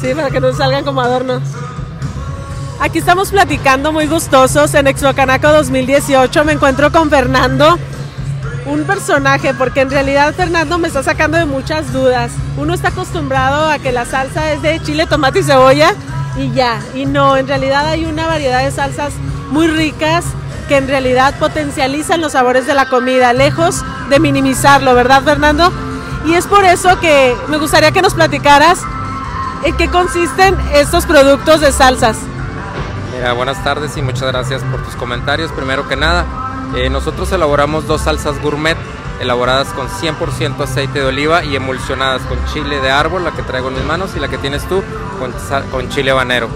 Sí, para que no salgan como adornos. Aquí estamos platicando muy gustosos en Exocanaco 2018. Me encuentro con Fernando, un personaje, porque en realidad Fernando me está sacando de muchas dudas. Uno está acostumbrado a que la salsa es de chile, tomate y cebolla y ya. Y no, en realidad hay una variedad de salsas muy ricas que en realidad potencializan los sabores de la comida, lejos de minimizarlo, ¿verdad Fernando? Y es por eso que me gustaría que nos platicaras en qué consisten estos productos de salsas. Mira, buenas tardes y muchas gracias por tus comentarios. Primero que nada, eh, nosotros elaboramos dos salsas gourmet elaboradas con 100% aceite de oliva y emulsionadas con chile de árbol, la que traigo en mis manos, y la que tienes tú con, con chile habanero.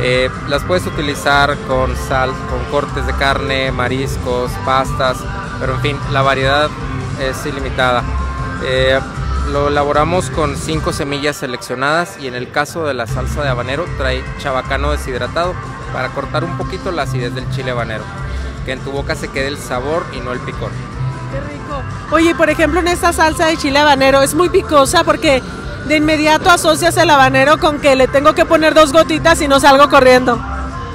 Eh, las puedes utilizar con sal, con cortes de carne, mariscos, pastas, pero en fin, la variedad es ilimitada. Eh, lo elaboramos con cinco semillas seleccionadas y en el caso de la salsa de habanero trae chabacano deshidratado para cortar un poquito la acidez del chile habanero, que en tu boca se quede el sabor y no el picor. Qué rico. Oye, por ejemplo, en esta salsa de chile habanero es muy picosa porque de inmediato asocias el habanero con que le tengo que poner dos gotitas y no salgo corriendo.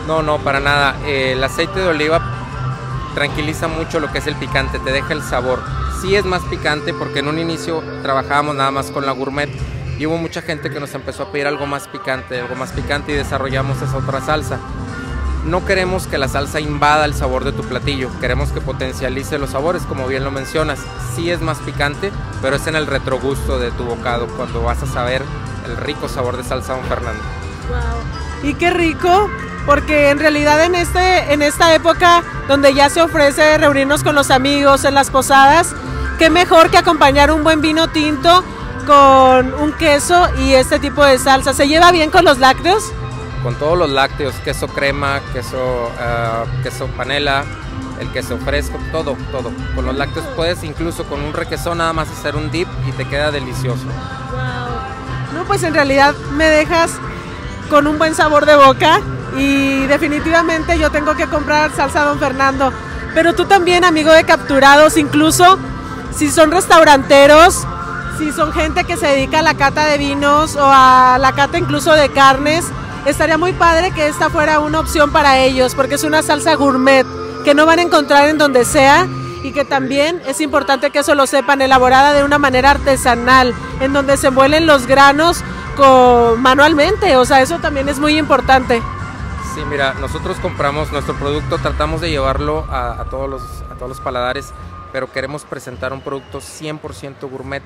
No, no, para nada. el aceite de oliva tranquiliza mucho lo que es el picante, te deja el sabor. Sí es más picante porque en un inicio trabajábamos nada más con la gourmet y hubo mucha gente que nos empezó a pedir algo más picante, algo más picante y desarrollamos esa otra salsa. No queremos que la salsa invada el sabor de tu platillo, queremos que potencialice los sabores, como bien lo mencionas. Sí es más picante, pero es en el retrogusto de tu bocado cuando vas a saber el rico sabor de salsa Don Fernando. Wow. Y qué rico, porque en realidad en, este, en esta época donde ya se ofrece reunirnos con los amigos en las posadas, qué mejor que acompañar un buen vino tinto con un queso y este tipo de salsa. ¿Se lleva bien con los lácteos? con todos los lácteos, queso crema, queso, uh, queso panela, el queso fresco, todo, todo. Con los lácteos puedes incluso con un requesón nada más hacer un dip y te queda delicioso. No, pues en realidad me dejas con un buen sabor de boca y definitivamente yo tengo que comprar salsa Don Fernando. Pero tú también, amigo de capturados, incluso si son restauranteros, si son gente que se dedica a la cata de vinos o a la cata incluso de carnes, estaría muy padre que esta fuera una opción para ellos, porque es una salsa gourmet que no van a encontrar en donde sea y que también es importante que eso lo sepan, elaborada de una manera artesanal, en donde se envuelven los granos manualmente, o sea, eso también es muy importante. Sí, mira, nosotros compramos nuestro producto, tratamos de llevarlo a, todos, los, a todos los paladares, pero queremos presentar un producto 100% gourmet.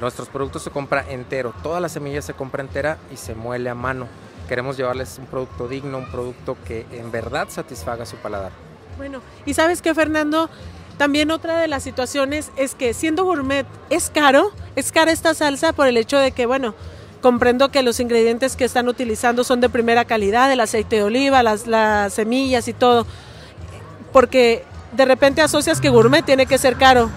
Nuestros productos se compra entero, toda la semilla se compra entera y se muele a mano queremos llevarles un producto digno, un producto que en verdad satisfaga su paladar. Bueno, y sabes que Fernando, también otra de las situaciones es que siendo gourmet es caro, es cara esta salsa por el hecho de que, bueno, comprendo que los ingredientes que están utilizando son de primera calidad, el aceite de oliva, las, las semillas y todo, porque de repente asocias que gourmet tiene que ser caro.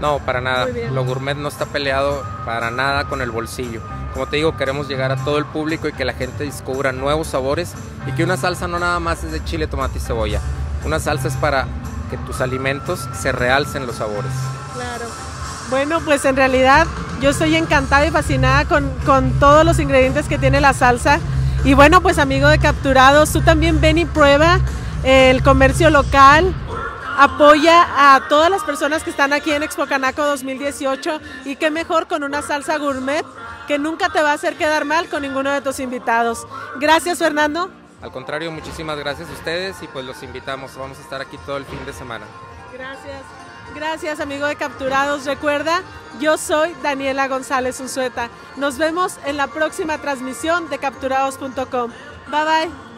No, para nada. Lo gourmet no está peleado para nada con el bolsillo. Como te digo, queremos llegar a todo el público y que la gente descubra nuevos sabores y que una salsa no nada más es de chile, tomate y cebolla. Una salsa es para que tus alimentos se realcen los sabores. Claro. Bueno, pues en realidad yo estoy encantada y fascinada con, con todos los ingredientes que tiene la salsa. Y bueno, pues amigo de Capturados, tú también ven y prueba el comercio local, apoya a todas las personas que están aquí en Expo Canaco 2018 y qué mejor con una salsa gourmet que nunca te va a hacer quedar mal con ninguno de tus invitados. Gracias, Fernando. Al contrario, muchísimas gracias a ustedes y pues los invitamos. Vamos a estar aquí todo el fin de semana. Gracias. Gracias, amigo de Capturados. Recuerda, yo soy Daniela González Unzueta. Nos vemos en la próxima transmisión de capturados.com. Bye bye.